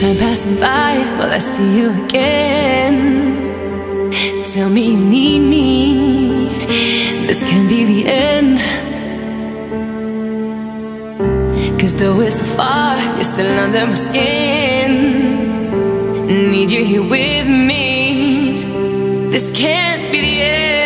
Time passing by, will I see you again? Tell me you need me. This can be the end. Cause though we're so far, you're still under my skin. Need you here with me. This can't be the end.